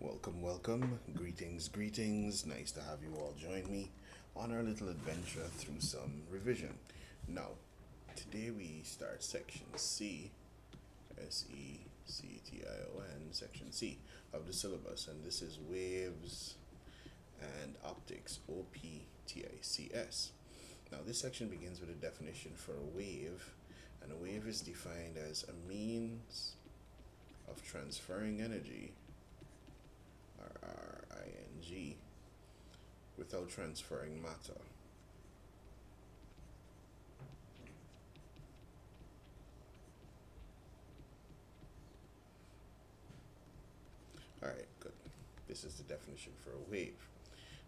Welcome, welcome. Greetings, greetings. Nice to have you all join me on our little adventure through some revision. Now, today we start section C, S E C T I O N, section C of the syllabus, and this is waves and optics, O P T I C S. Now, this section begins with a definition for a wave, and a wave is defined as a means of transferring energy R I N G without transferring matter. Alright, good. This is the definition for a wave.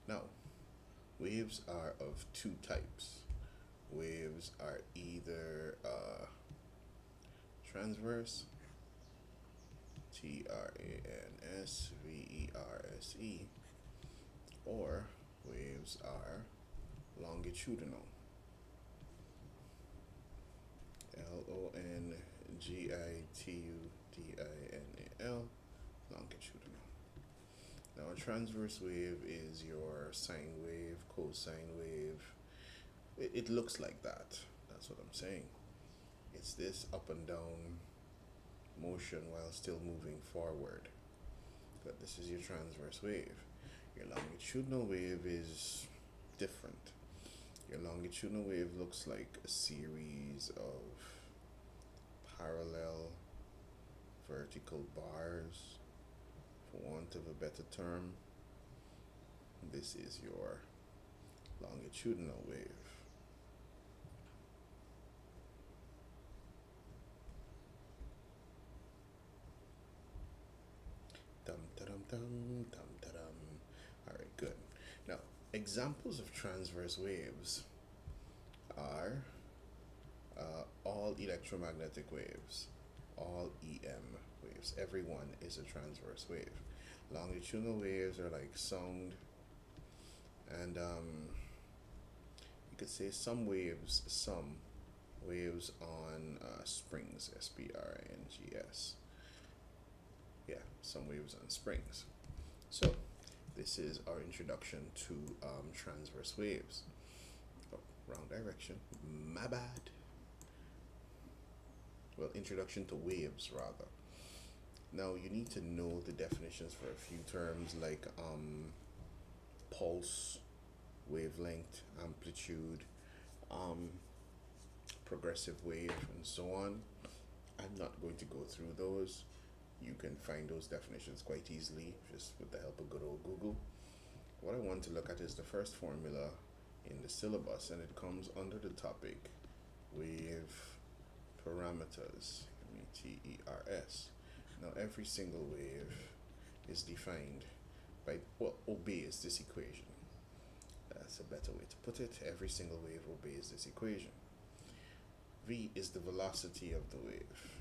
Now, waves are of two types. Waves are either uh, transverse T R A N S V E R S E, or waves are longitudinal. L O N G I T U D I N A L, longitudinal. Now, a transverse wave is your sine wave, cosine wave. It, it looks like that. That's what I'm saying. It's this up and down motion while still moving forward. But this is your transverse wave. Your longitudinal wave is different. Your longitudinal wave looks like a series of parallel vertical bars, for want of a better term. This is your longitudinal wave. Dum dum dum. All right, good. Now, examples of transverse waves are uh, all electromagnetic waves, all EM waves. Every one is a transverse wave. Longitudinal waves are like sound, and um, you could say some waves, some waves on uh, springs, S P R I N G S yeah, some waves and springs. So this is our introduction to um, transverse waves. Oh, wrong direction. My bad. Well, introduction to waves rather. Now you need to know the definitions for a few terms like um, pulse, wavelength, amplitude, um, progressive wave, and so on. I'm not going to go through those you can find those definitions quite easily just with the help of good old Google. What I want to look at is the first formula in the syllabus and it comes under the topic wave parameters, M-E-T-E-R-S. Now every single wave is defined by, well, obeys this equation. That's a better way to put it. Every single wave obeys this equation. V is the velocity of the wave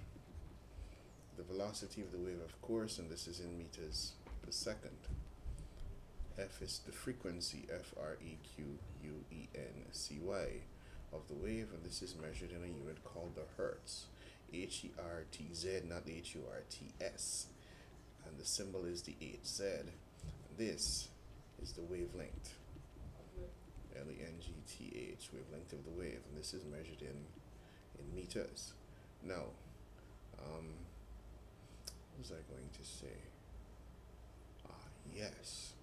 the velocity of the wave, of course, and this is in meters per second. F is the frequency, F R E Q U E N C Y, of the wave, and this is measured in a unit called the hertz. H E R T Z, not H U R T S. And the symbol is the HZ. This is the wavelength. L E N G T H, wavelength of the wave, and this is measured in in meters. Now, um, was I going to say? Ah, yes.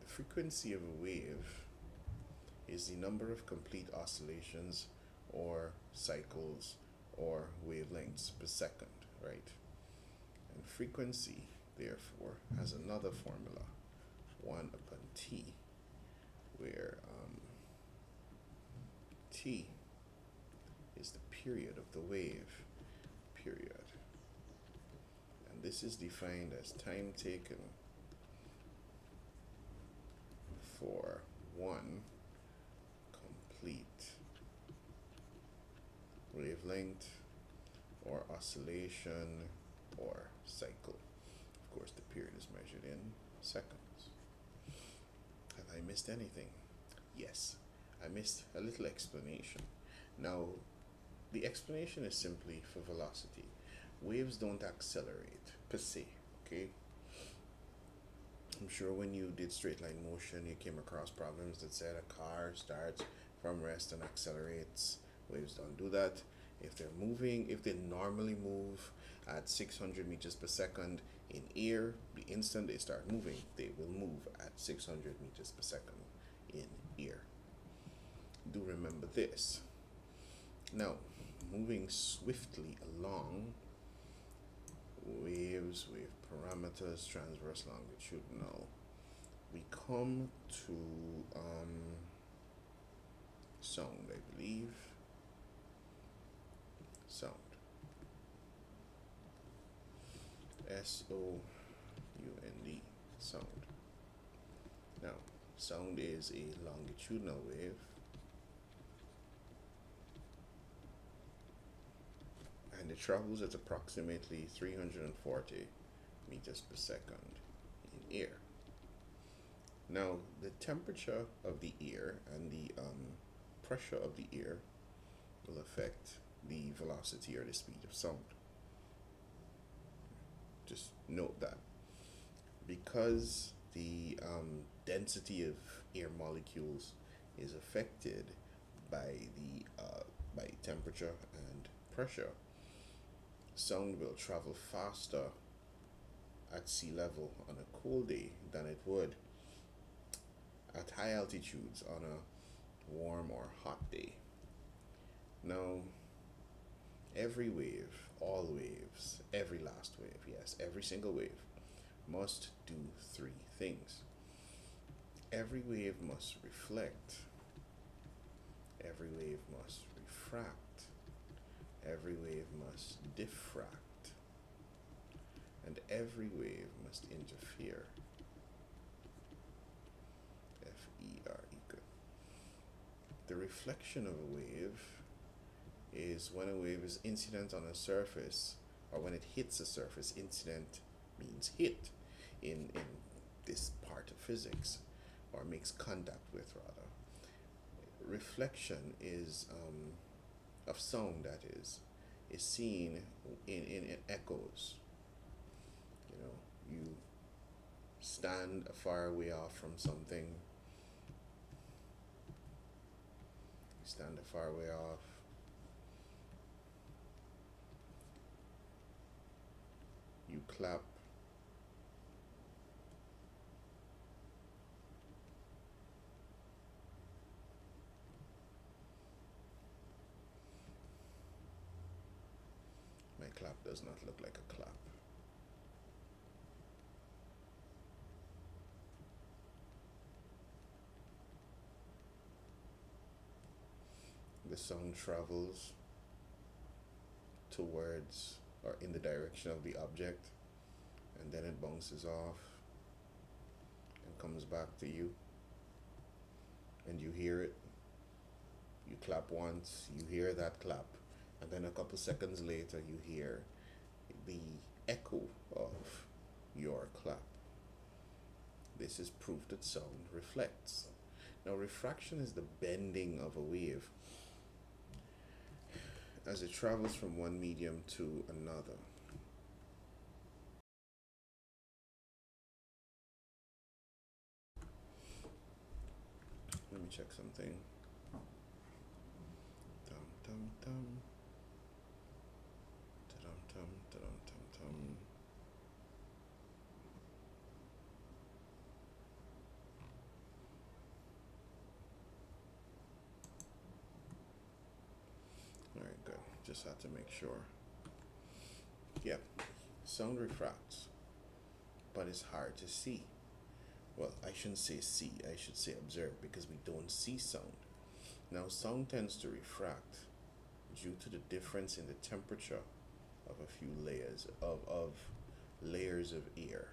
The frequency of a wave is the number of complete oscillations or cycles or wavelengths per second, right? And frequency, therefore, has another formula, 1 upon t, where um, t is the period of the wave, period this is defined as time taken for one complete wavelength or oscillation or cycle. Of course, the period is measured in seconds. Have I missed anything? Yes, I missed a little explanation. Now, the explanation is simply for velocity waves don't accelerate per se okay I'm sure when you did straight line motion, you came across problems that said a car starts from rest and accelerates. Waves don't do that. If they're moving, if they normally move at 600 meters per second in air, the instant they start moving, they will move at 600 meters per second in air. Do remember this. Now, moving swiftly along, waves, wave parameters, transverse longitudinal. We come to um, sound, I believe. Sound. S O U N D. Sound. Now, sound is a longitudinal wave. And it travels at approximately 340 meters per second in air. Now, the temperature of the air and the um, pressure of the air will affect the velocity or the speed of sound. Just note that. Because the um, density of air molecules is affected by the uh, by temperature and pressure, sound will travel faster at sea level on a cold day than it would at high altitudes on a warm or hot day. Now, every wave, all waves, every last wave, yes, every single wave must do three things. Every wave must reflect, every wave must refract, every wave must diffract, and every wave must interfere. F E R E. Good. The reflection of a wave is when a wave is incident on a surface or when it hits a surface. Incident means hit in, in this part of physics or makes contact with rather. Reflection is um, of song that is is seen in, in, in echoes. You know, you stand a far way off from something you stand a far way off. You clap. My clap does not look like a clap. the sound travels towards or in the direction of the object and then it bounces off and comes back to you. And you hear it. You clap once you hear that clap. And then a couple seconds later you hear the echo of your clap this is proof that sound reflects now refraction is the bending of a wave as it travels from one medium to another. Let me check something. Dum dum dum dum dum dum dum. Alright, good. Just have to make sure. Yep. Sound refracts, but it's hard to see. Well, I shouldn't say see, I should say observe because we don't see sound. Now, sound tends to refract due to the difference in the temperature of a few layers of, of layers of air.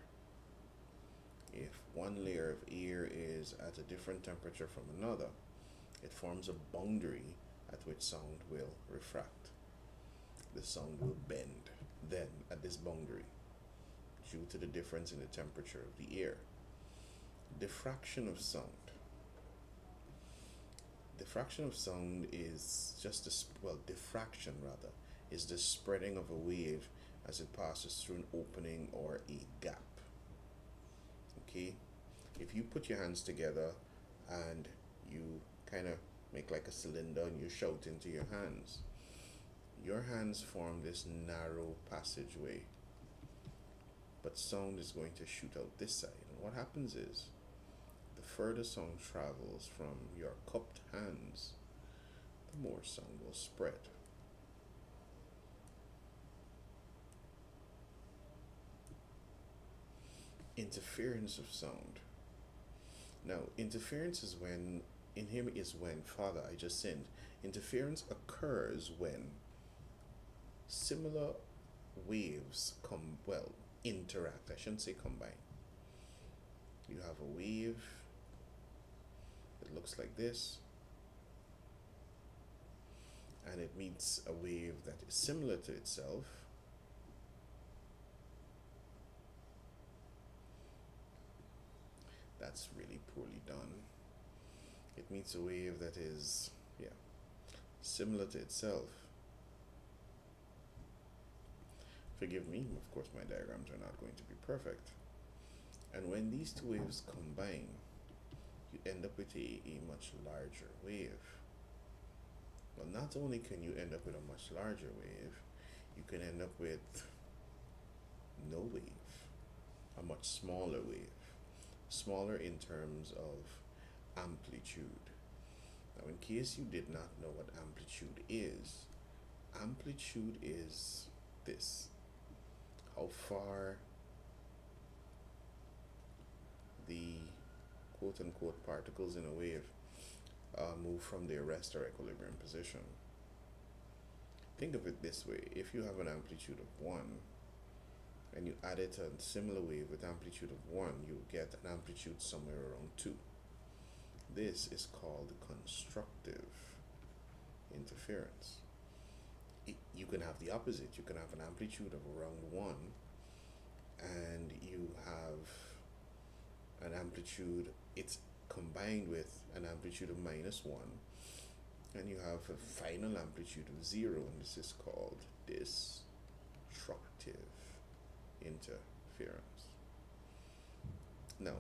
If one layer of air is at a different temperature from another, it forms a boundary at which sound will refract. The sound will bend then at this boundary due to the difference in the temperature of the air. Diffraction of sound. Diffraction of sound is just a well, diffraction rather is the spreading of a wave as it passes through an opening or a gap. Okay, if you put your hands together and you kind of make like a cylinder and you shout into your hands, your hands form this narrow passageway, but sound is going to shoot out this side. And what happens is, the further sound travels from your cupped hands, the more sound will spread. Interference of sound. Now, interference is when, in him is when, Father, I just sinned. Interference occurs when similar waves come, well, interact. I shouldn't say combine. You have a wave that looks like this, and it meets a wave that is similar to itself. That's really poorly done. It meets a wave that is, yeah, similar to itself. Forgive me, of course, my diagrams are not going to be perfect. And when these two waves combine, you end up with a, a much larger wave. Well, not only can you end up with a much larger wave, you can end up with no wave, a much smaller wave. Smaller in terms of amplitude. Now, in case you did not know what amplitude is, amplitude is this how far the quote unquote particles in a wave uh, move from their rest or equilibrium position. Think of it this way if you have an amplitude of 1 and you add it to a similar wave with amplitude of 1, you get an amplitude somewhere around 2. This is called constructive interference you can have the opposite. You can have an amplitude of around 1 and you have an amplitude, it's combined with an amplitude of minus 1 and you have a final amplitude of 0 and this is called destructive interference. Now,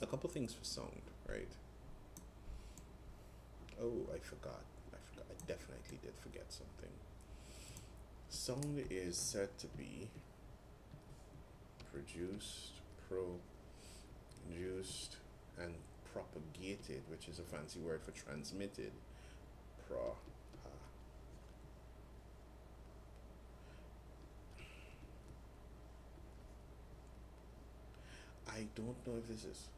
a couple things for sound, right? Oh, I forgot definitely did forget something. Sound is said to be produced, produced, and propagated, which is a fancy word for transmitted. Pro. I don't know if this is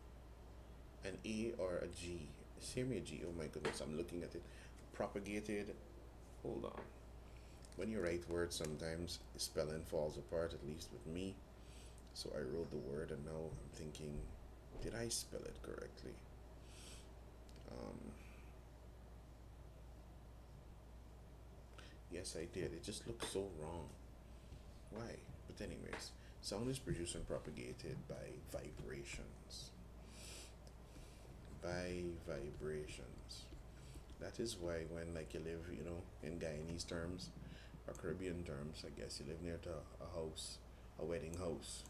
an A or a G. Send me a G. Oh my goodness, I'm looking at it propagated. Hold on. When you write words, sometimes spelling falls apart, at least with me. So I wrote the word, and now I'm thinking, did I spell it correctly? Um, yes, I did. It just looks so wrong. Why? But, anyways, sound is produced and propagated by vibrations. By vibrations. That is why when like you live, you know, in Guyanese terms or Caribbean terms, I guess you live near to a house, a wedding house,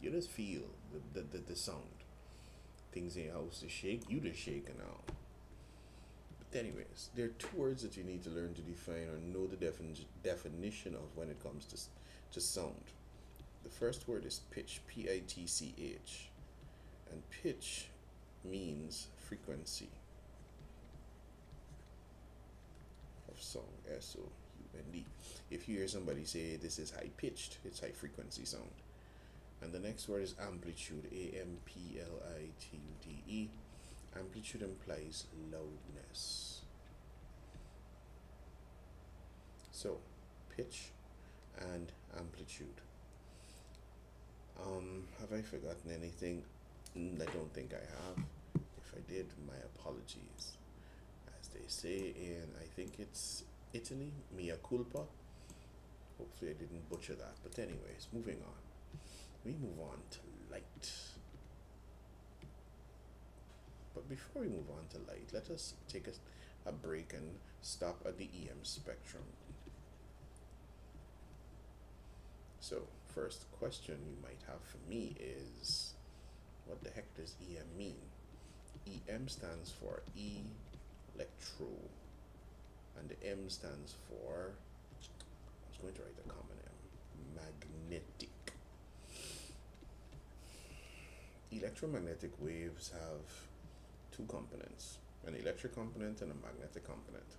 you just feel the the, the, the sound. Things in your house to shake, you just shaking out. But anyways, there are two words that you need to learn to define or know the defin- definition of when it comes to to sound. The first word is pitch, P I T C H. And pitch means frequency. Song, S O U N D. If you hear somebody say this is high pitched, it's high frequency sound. And the next word is amplitude, A M P L I T U D E. Amplitude implies loudness. So, pitch and amplitude. Um, have I forgotten anything? Mm, I don't think I have. If I did, my apologies they say in I think it's Italy, mia culpa. Hopefully I didn't butcher that. But anyways, moving on. We move on to light. But before we move on to light, let us take a, a break and stop at the EM spectrum. So, first question you might have for me is what the heck does EM mean? EM stands for electro, and the M stands for, I was going to write a common M, magnetic. Electromagnetic waves have two components an electric component and a magnetic component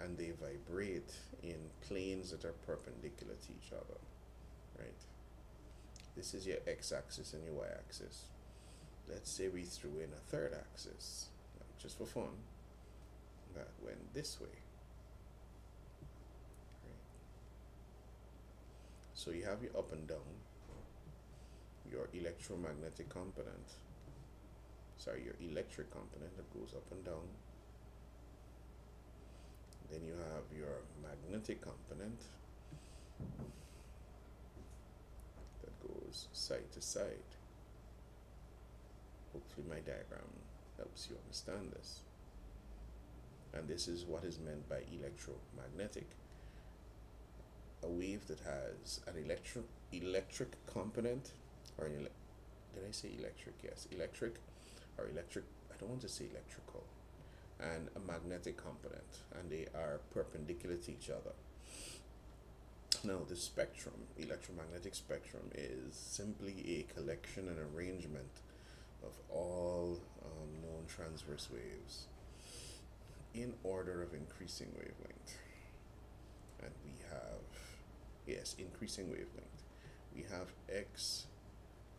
and they vibrate in planes that are perpendicular to each other right? This is your x-axis and your y-axis. Let's say we threw in a third axis just for fun that went this way. Right. so you have your up and down your electromagnetic component sorry your electric component that goes up and down. Then you have your magnetic component that goes side to side. Hopefully my diagram helps you understand this and this is what is meant by electromagnetic. A wave that has an electric electric component or an ele- did I say electric? Yes electric or electric I don't want to say electrical and a magnetic component and they are perpendicular to each other. Now the spectrum electromagnetic spectrum is simply a collection and arrangement of all um, known transverse waves in order of increasing wavelength. And we have yes increasing wavelength. We have x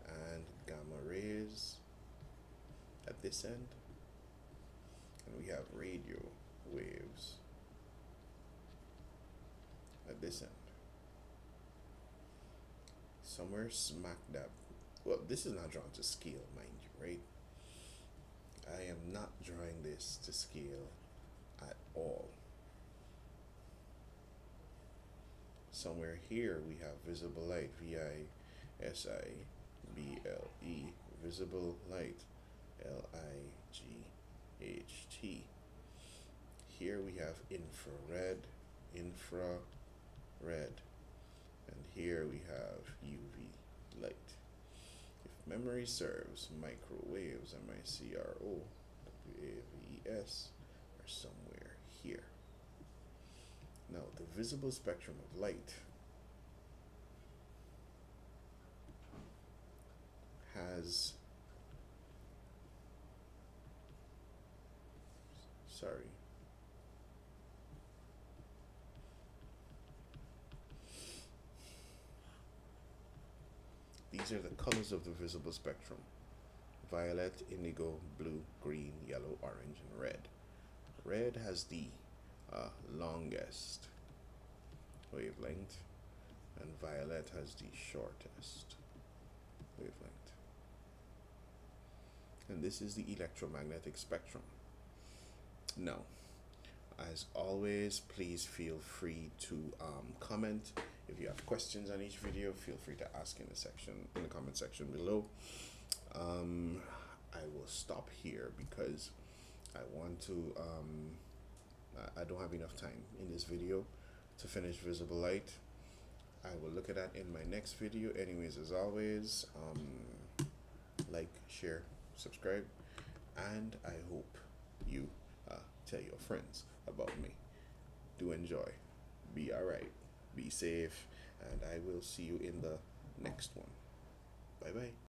and gamma rays at this end. And we have radio waves at this end. Somewhere smack dab. Well this is not drawn to scale mind you right? I am not drawing this to scale at all. Somewhere here we have visible light V-I-S-I-B-L-E visible light L-I-G-H-T here we have infrared infrared and here we have UV light. If memory serves microwaves M-I-C-R-O-W-A-V-E-S are somewhere here. Now the visible spectrum of light has sorry these are the colors of the visible spectrum violet indigo blue green yellow orange and red red has the uh, longest wavelength and violet has the shortest wavelength. And this is the electromagnetic spectrum. Now as always please feel free to um, comment. If you have questions on each video feel free to ask in the section in the comment section below. Um, I will stop here because I want to um, I don't have enough time in this video to finish visible light. I will look at that in my next video. Anyways as always um, like share subscribe and I hope you uh, tell your friends about me. Do enjoy. Be alright. Be safe. And I will see you in the next one. Bye bye